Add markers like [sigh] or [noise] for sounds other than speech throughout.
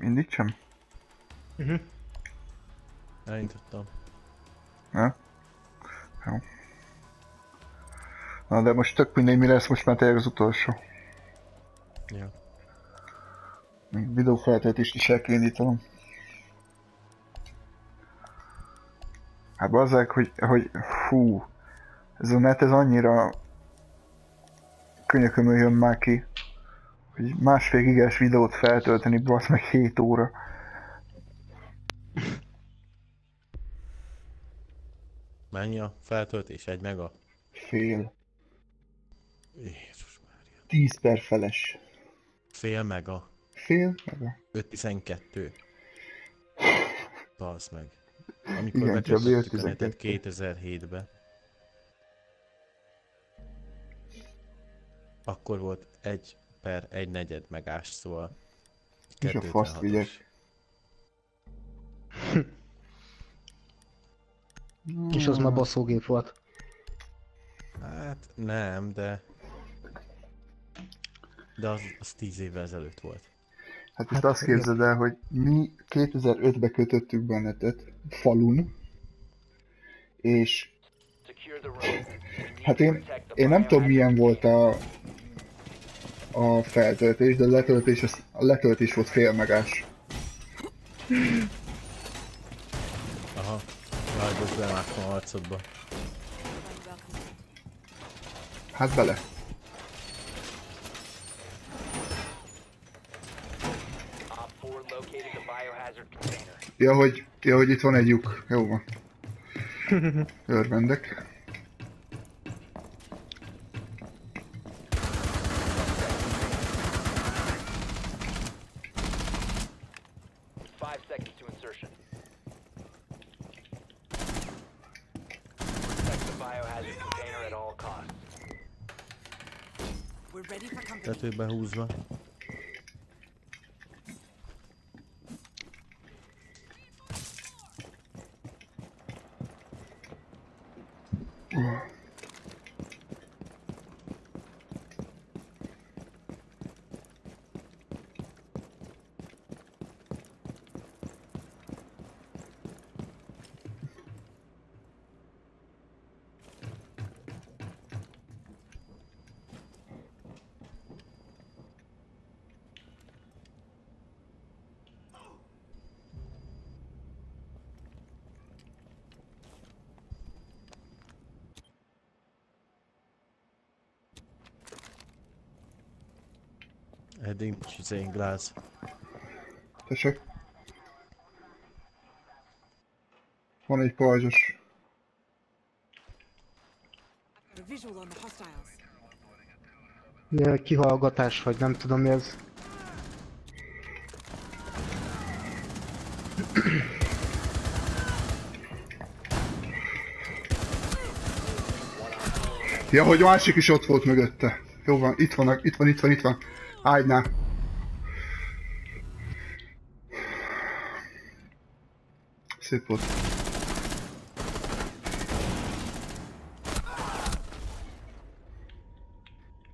Indítsam? Uh-huh. Elindítottam. Na? Jó. Na de most tök mindegy, mi lesz most már tényleg az utolsó. Ja. Még videófeltöltést is el kell indítanom. Hát bazzák, hogy, hogy fú, ez a net ez annyira könyökömön jön már ki, hogy másfél gigás videót feltölteni, bassz meg 7 óra. Mennyi a feltöltés? Egy mega? Fél. Jézus Mária. 10 per feles. Fél mega. Fél? Meg 5.12. Balsz meg. Amikor Igen, betöltöttük a netet 5.12. 2007-be. Akkor volt egy per egy negyed megás, szóval... És a faszt 256-os. vigyek. [laughs] És az már baszógép volt. Hát nem, de... De az, az 10 évvel ezelőtt volt. Hát most Hát, azt képzeld el, hogy mi 2005-be kötöttük be a netet, falun, és hát én, én nem tudom milyen volt a, a feltöltés, de a letöltés, a letöltés volt fél megás. Aha. Most bemásztam a arcodba. Hát bele. Op 4 located the biohazard container. Ja, hogy, ja, hogy itt van egy lyuk. Jó van. Örvendek. Company. Eddig nincs izé gláz. Tessék. Van egy pajzsos. Ilyen Kihallgatás, vagy nem tudom mi ez. Ja, hogy másik is ott volt mögötte. Jó van, itt van, itt van, itt van, itt van. Ágynál. Szép volt.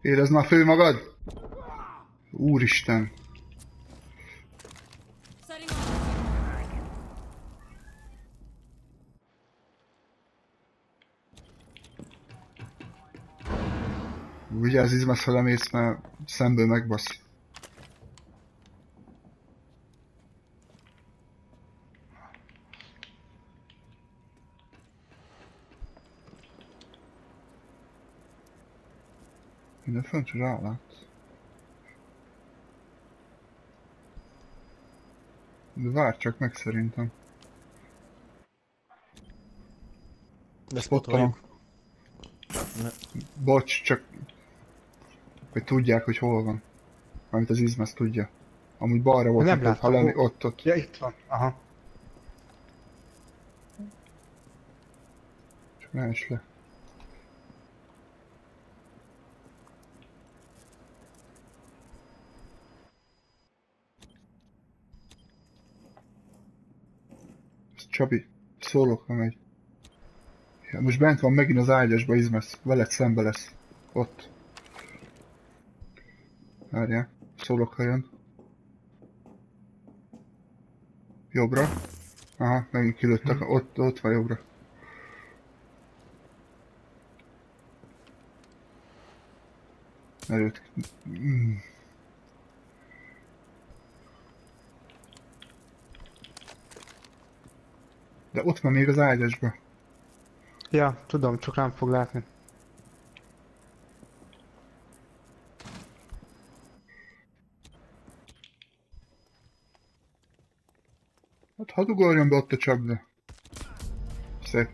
Érezd már fő magad? Úristen. Vigyázz izmesz, ha lemész, mert szemből megbasz. Minden fönt rálát. De várj csak meg szerintem. De spotoljuk. Bocs, csak... Hogy tudják, hogy hol van. Amit az izmesz tudja. Amúgy balra volt, Nem neked, ha láttam. lenni, ott, ott. Ja, itt van. Aha. Csak ne is le. Csabi, szólok, ha megy. Ja, most bent van megint az ágyasba izmesz. Veled szembe lesz. Ott. Várjál. Szólok, ha jön. Jobbra. Aha, megint kilőttek. Ott, ott van jobbra. Előtt. Mm. De ott van még az ágyasba. Ja, tudom, csak nem fog látni. Hadd ugorjon be ott a csapda. Szép.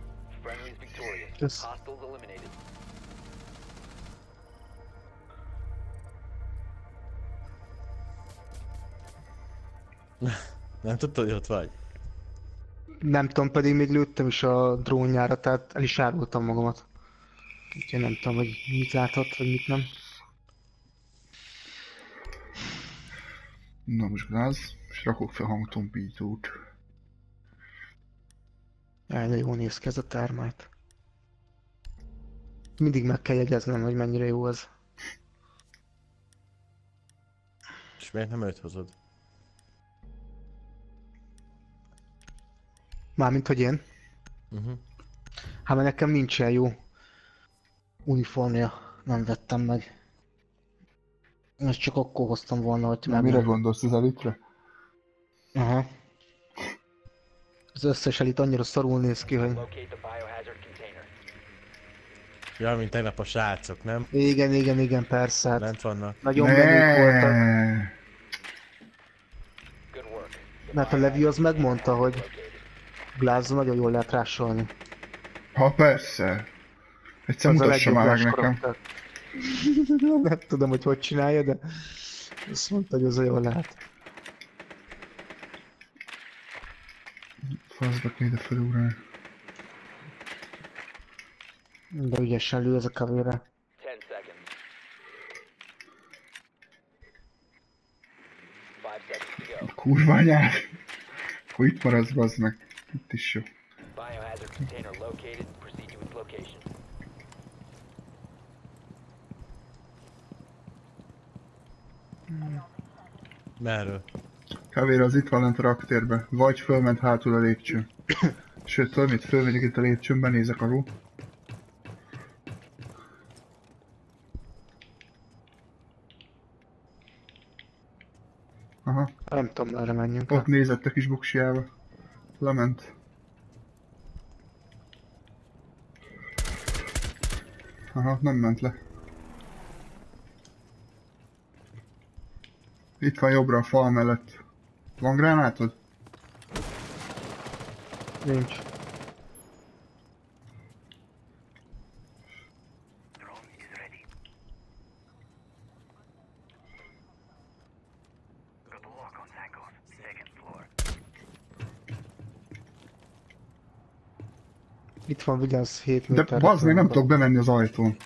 Eliminated. [laughs] Nem tudtad, hogy ott vagy? Nem tudom, pedig még lőttem is a drónjára, tehát el is árultam magamat. Úgyhogy nem tudom, hogy mit láthat, vagy mit nem. Na most gáz, és rakok fel hangtompítót. Jaj, de jól néz ki ez a termite. Mindig meg kell jegyeznem, hogy mennyire jó ez. És miért nem őt hozod? Mármint, hogy én. Uh-huh. Hát mert nekem nincsen jó uniformja. Nem vettem meg. Ezt csak akkor hoztam volna, hogy nem. mire gondolsz az elitre? Aha. Az összes elit annyira szarul néz ki, hogy... Ja, mint tegnap a srácok, nem? Igen, igen, igen, persze. Hát Lent vannak. nagyon menők voltak. Ne. Work. The Mert a Levi az megmondta, hogy. Glázon nagyon jól lehet rásolni. Ha persze. Egyszer mutassa már meg nekem. [laughs] Nem tudom, hogy hogy csinálja, de azt mondta, hogy az a jól lehet. Faszba kéne felugrani. De ügyesen lő ez a kavére. 10 seconds. 5 seconds to go. Kurva anyád. Akkor itt maradsz, bazd meg. Itt is jó. Biohazard container located. Proceed to its location. Merről? Kavéra az itt van lent a raktérbe. Vagy fölment hátul a lépcsőn. Sőt, tudod mit? Fölmegyek itt a lépcsőn, benézek alul. Aha, Nem tudom, merre menjünk. ott nézett a kis buksiába. Lement. Aha, nem ment le. Itt van jobbra a fal mellett. Van gránátod? Nincs. Itt van vigyázz 7 De méter. bazd meg, nem tudok bemenni az ajtón.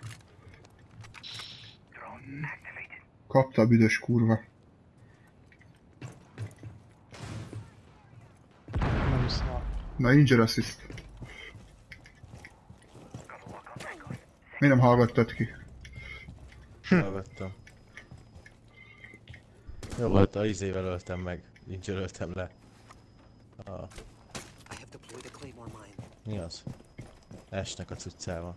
Kapta a büdös kurva. Na, injure assist. Mi nem hallgattad ki? Hallgattam. Jó volt, a izével öltem meg. Nincs öltem le. A, I have deployed a claymore mine. mi az? Esnek a cuccával.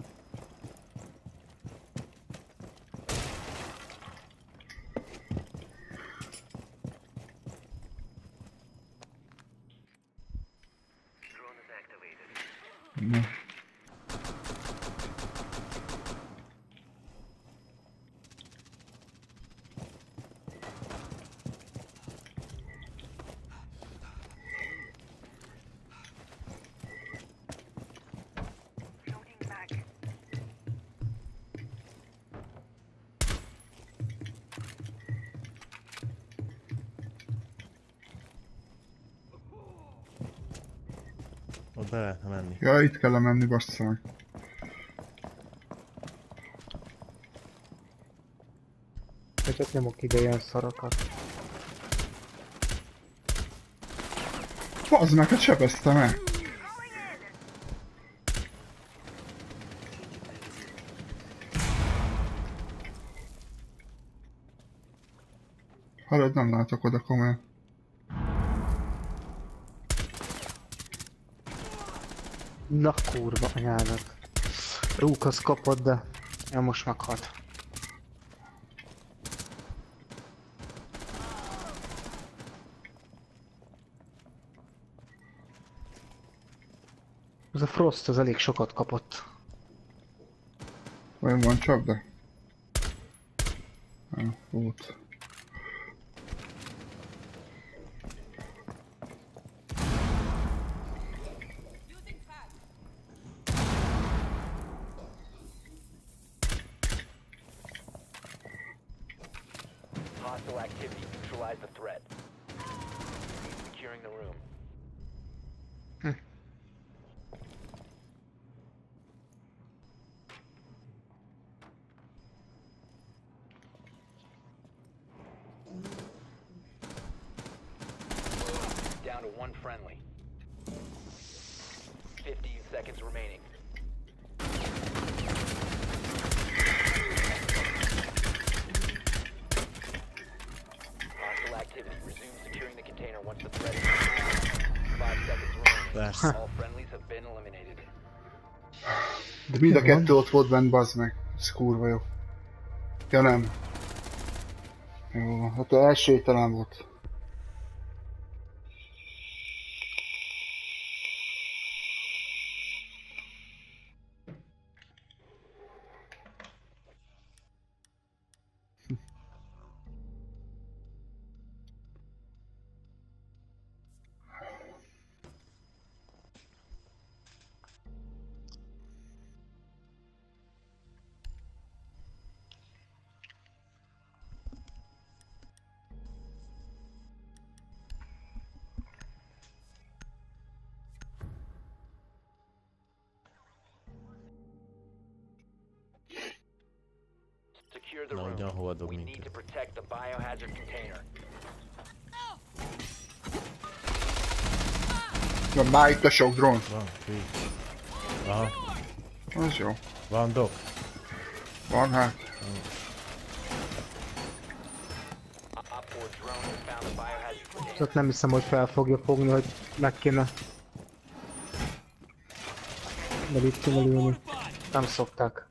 Na. Be lehetne menni. Ja, itt kell menni, bassza meg. Ott nyomok ide ilyen szarokat. Bazd meg, hát sebeztem el. Hallod, nem látok oda komolyan. Na kurva anyának. Rúk kapott, de... Ja, most meghalt. Ez a Frost az elég sokat kapott. Vajon van csapda? Ah, volt. Friendly. 50 seconds remaining. Hostile activity. Resume securing the container once the threat is Five seconds remaining. Persze. All friendlies have been eliminated. De mind a Jó van. kettő ott volt bent, bazd meg. Ez kurva jó. Ja nem. Jó van, hát esélytelen volt. Secure the Na, room. ugyanhova dob We need to minket. protect the biohazard container. Ja, már itt a sok drón. Van, hű. Aha, Az jó. van dok. Van hát. Op 4 drone has found the biohazard container. Tehát nem hiszem, hogy fel fogja fogni, hogy meg kéne. Mert itt kéne ülni. Nem szokták.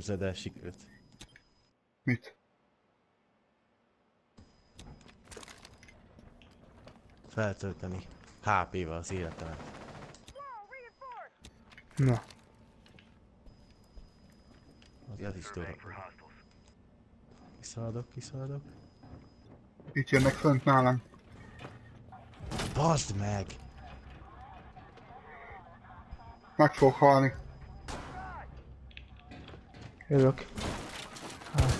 Képzeld el sikerült. Mit? Feltölteni HP-vel az életemet. Na, Az, az is dolog. Kiszaladok, kiszaladok. Itt jönnek fönt nálam. Bazd meg! Meg fog halni. Jövök. Hát.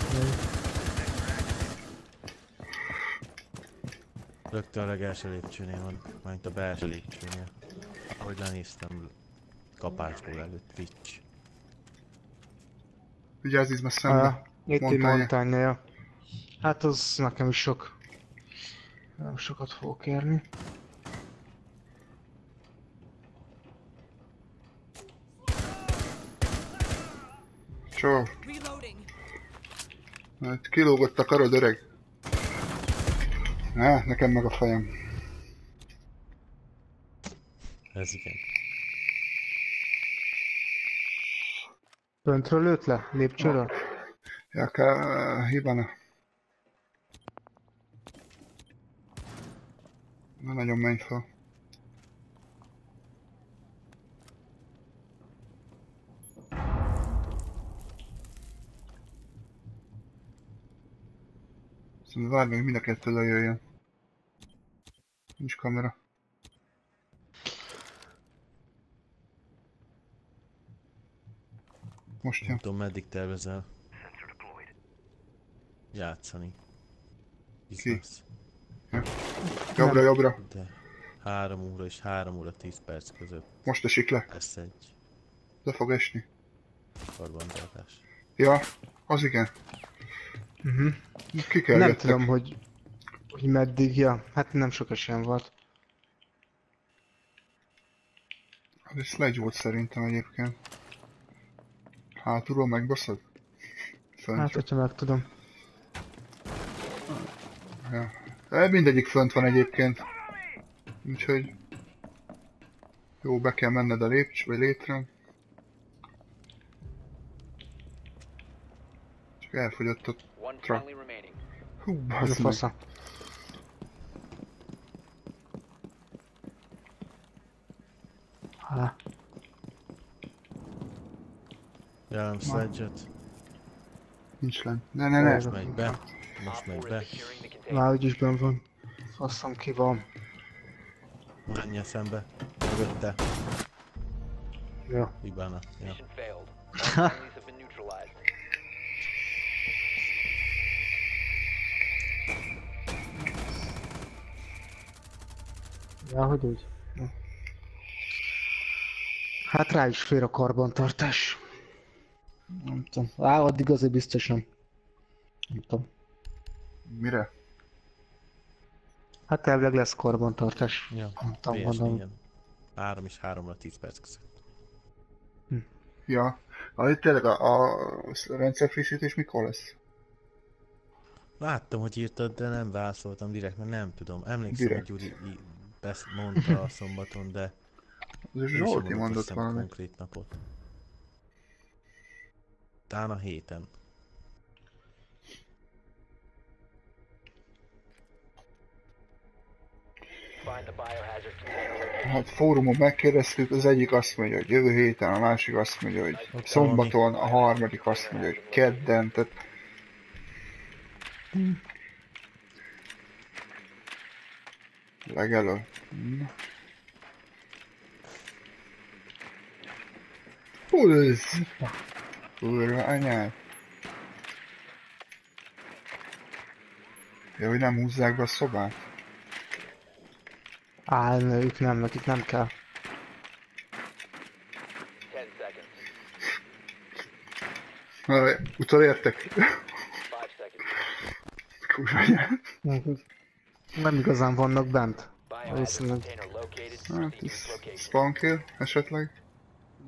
Rögtön a legelső lépcsőnél van, majd a belső lépcsőnél. Ahogy lenéztem kapásból előtt Twitch. Vigyázz, Izma szembe. Ah, itt egy Montánya. montánya. Hát az nekem is sok. Nem sokat fogok érni. Csó. Hát kilógott a karod, öreg. Ne, nekem meg a fejem. Ez igen. Föntről lőtt le? Lépcsőről? Ja, kell, hibana. Na nagyon menj fel. Várj meg, mind a kettő lejöjjön. Nincs kamera. Most Nem jön. tudom meddig tervezel játszani. Izmasz. Jobbra, jobbra. De 3 óra és 3 óra 10 perc között Most esik le. lesz egy Le fog esni. karbantartás. Ja, az igen. Kell Nem tudom, hogy, hogy meddig, ja, hát nem sok esélyem volt. Ez egy sledge volt szerintem egyébként. Hátulról megbaszod? Fönt. Hát, hogyha meg tudom. Ja. De mindegyik fönt van egyébként. Úgyhogy... Jó, be kell menned a lépcs, vagy létre. Csak elfogyott a... Remaining. Hú, bazd meg. Há, Jelen sledge-et. Nincs lent. Ne, ne, ne. A- Megy be. Most megy 4 be. már úgyis benn van. Faszom ki van. Menj szembe. Mögötte. Jó. Ibána. Ja. [laughs] Ja, hogy úgy. Hát rá is fér a karbantartás. Nem tudom. Á, addig azért biztosan. Nem tudom. Mire? Hát elvileg lesz karbantartás. Ja. Nem tudom, mondom. igen. 3 és 3 óra 10 perc között. Ja. Ah, itt tényleg a, a rendszerfrissítés mikor lesz? Láttam, hogy írtad, de nem válaszoltam direkt, mert nem tudom. Emlékszem, Direkt. hogy Gyuri besz- mondta a szombaton, de Zsolti mondott össze valamit. konkrét napot. Talán a héten. Hát fórumon megkérdeztük, az egyik azt mondja, hogy jövő héten, a másik azt mondja, hogy Ott szombaton, a harmadik azt mondja, hogy kedden, tehát... Legelő. Ez? Kurva anyád. Ja, hogy nem húzzák be a szobát? Á, ők nem, nekik nem kell. 10 seconds. Na, utolértek. 5 seconds. Kurva anyád. Nem igazán vannak bent. Located. Hát spawn kill esetleg?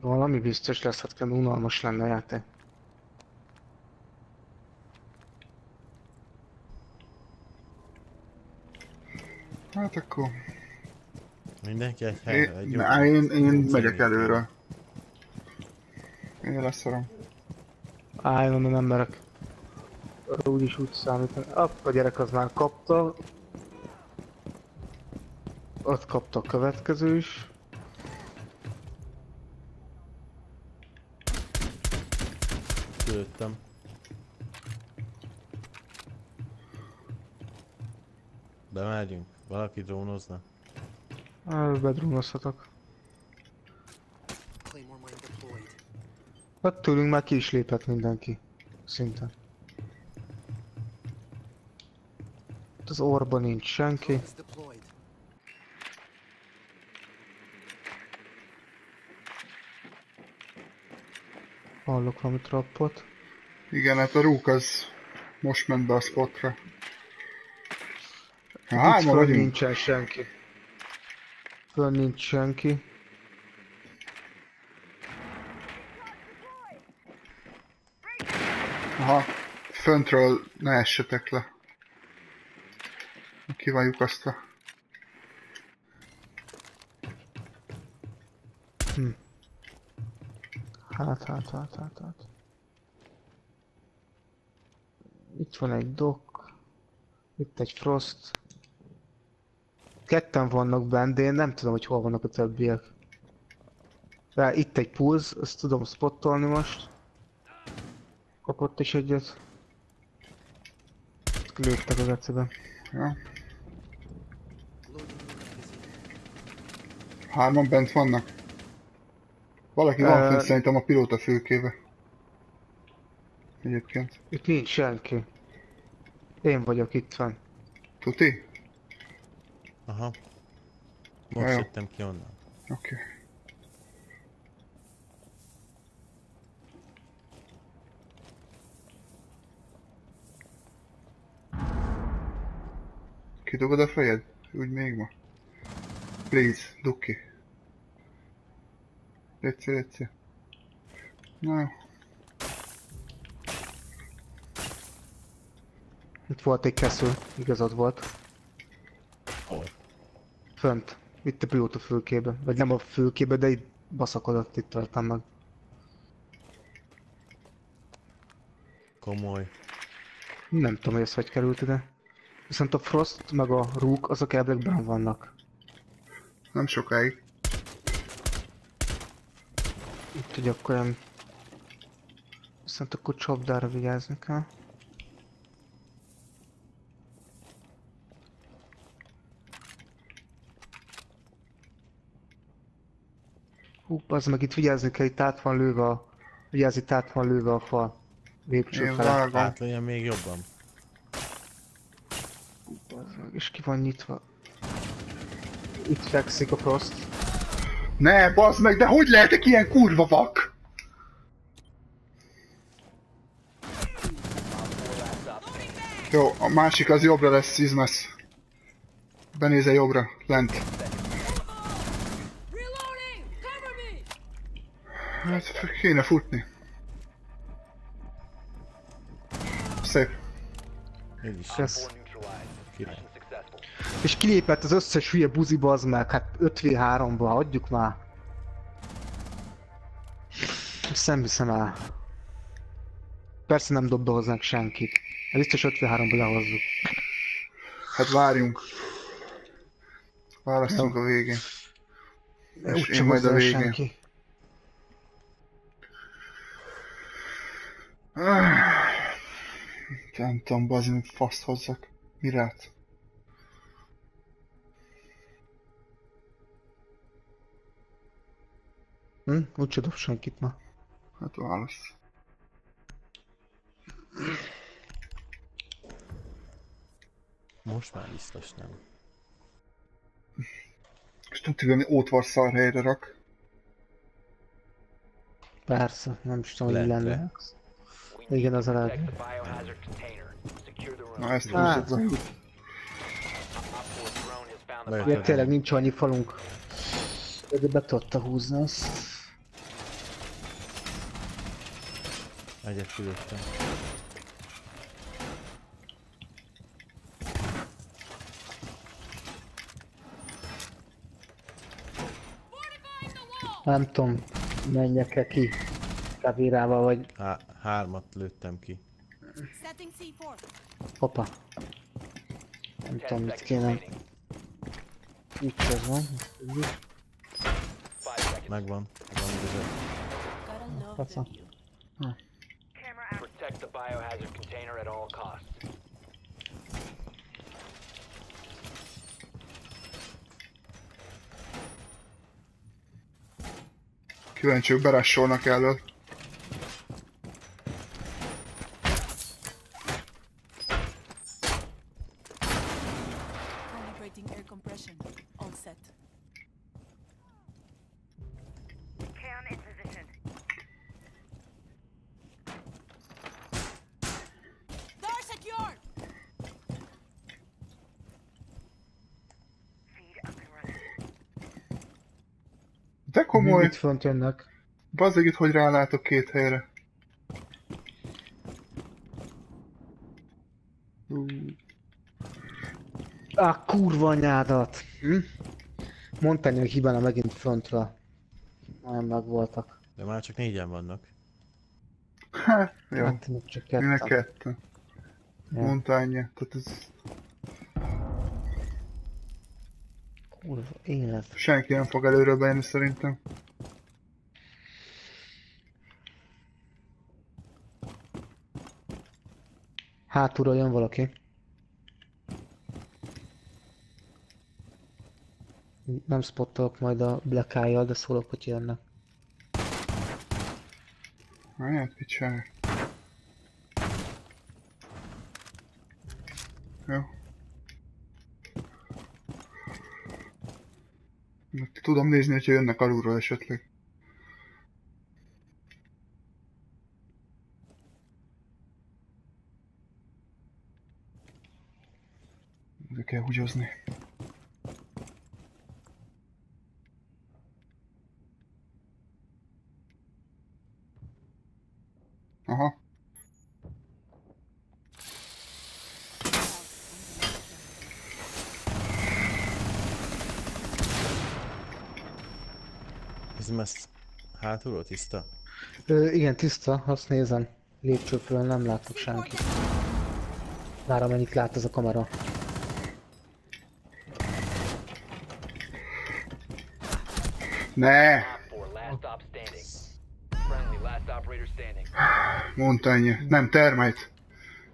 Valami biztos lesz, hát kell unalmas lenne a játék. Hát akkor... Mindenki egy helyre, Én, egy na, én, én megyek előre. Én leszarom. Á, én onnan nem merek. Úgyis úgy számítani. App, a gyerek az már kapta. Ott kapta a következő is. Lőttem. Bemegyünk. Valaki drónozna? Bedrónozhatok. Hát tőlünk már ki is lépett mindenki. Szinte. Itt Az orban nincs senki. Hallok valami trappot. Igen, hát a rúk az most ment be a spotra. Ha Itt vagyunk. nincsen senki. Föl nincs senki. Aha, föntről ne essetek le. Ki van lyukasztva. Hát, hát, hát, hát, hát. Itt van egy dock. Itt egy frost. Ketten vannak bent, de én nem tudom, hogy hol vannak a többiek. De itt egy pulz, azt tudom spottolni most. Kapott is egyet. Lőttek az ecibe. Ja. Hárman bent vannak. Valaki van Ö, fent szerintem a pilóta fülkébe. Egyébként. Itt nincs senki. Én vagyok itt van. Tuti? Aha. Most Jó. jöttem ki onnan. Oké. Kidugod a fejed? Úgy még ma? Please, dugd ki. Léci, léci. Na jó. Itt volt egy kesző, igazad volt. Hol? Fönt. Itt a pilóta fülkébe. Vagy nem a fülkébe, de itt baszakodott, itt tartam meg. Komoly. Nem tudom, hogy ez hogy került ide. Viszont a Frost meg a Rook, azok elvileg benn vannak. Nem sokáig. Itt ugye akkor olyan... Viszont akkor csapdára vigyázni kell. Hú, az meg itt vigyázni kell, itt át van lőve a... Vigyázz, itt át van lőve a fal. Lépcső Én fele. vágom. Átlőjem még jobban. Bazd meg, És ki van nyitva. Itt fekszik a Frost. Ne, bazd meg, de hogy lehetek ilyen kurva vak? Jó, a másik az jobbra lesz, Izmes. Benézel jobbra, lent. Hát kéne futni. Szép. Így is. Kösz. Four neutralized. Király. És kilépett az összes hülye buziba az meg, hát 5v3-ba, adjuk már. Ezt nem hiszem el. Persze nem dob be hozzánk senkit. Ez biztos 5v3-ba lehozzuk. Hát várjunk. Választunk a végén. És Úgyse én majd a végén. senki. Nem tudom, bazd, mit faszt hozzak. Mirát? Hm? Úgyse dob senkit ma. Hát válasz. Most már biztos nem. És tudjuk, hogy ótvar szar helyre rak. Persze, nem is tudom, hogy Lehet, lenne. lehet. Igen, az a room. Na ezt Hát. húzod be. Op 4 drone has found the Lejött. Ugye tényleg nincs annyi falunk. De be tudta húzni azt. Egyet küldöttem. Nem tudom, menjek-e ki. Kavérával vagy... Há hármat lőttem ki. Setting C4. Hoppá. Nem 10 tudom, mit kéne. Itt ez van. 5 seconds. Megvan. Van bizony. Gotta love biohazard container at all costs. Kíváncsiak, berássolnak elől. De komoly. Itt fönt jönnek. Bazzeg itt, hogy rálátok két helyre. Á, kurva anyádat! Hm? Mondtani, hogy hibána megint frontra. Nagyon meg voltak. De már csak négyen vannak. Hát, jó. Hát csak Minek ketten. kettő. Ja. Montánya. Tehát ez Kurva élet. senki nem fog előre bejönni szerintem. Hátulról jön valaki. Nem spottolok majd a Black Eye-jal, de szólok, hogy jönnek. Hát, csinálj? Jó. Tudom nézni, hogyha jönnek alulról esetleg. De kell húgyozni. Aha. Ez messz hátulról tiszta? Ö, igen, tiszta, azt nézem. Lépcsőkről nem látok senkit. Már amennyit lát ez a kamera. Ne! Op 4, last stop standing. Friendly, last operator standing. Mondta ennyi. Nem, termite.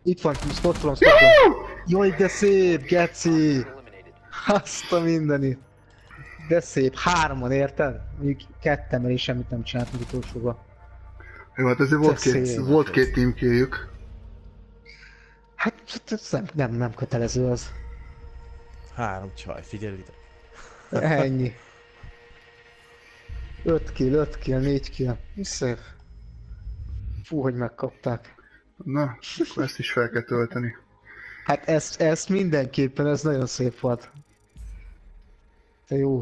Itt van, spottolom, spottolom. Jaj, de szép, geci! Azt a mindenit. De szép, hárman, érted? Még kettemmel is semmit nem csináltunk utolsóba. Jó, hát ezért volt De két, szép. volt két teamkéjük. Hát ez nem, nem, nem kötelező az. Három csaj, figyelitek. Ennyi. 5 kill, 5 kill, 4 kill. Szép. Fú, hogy megkapták. Na, akkor ezt is fel kell tölteni. Hát ezt, ezt mindenképpen, ez nagyon szép volt. Te jó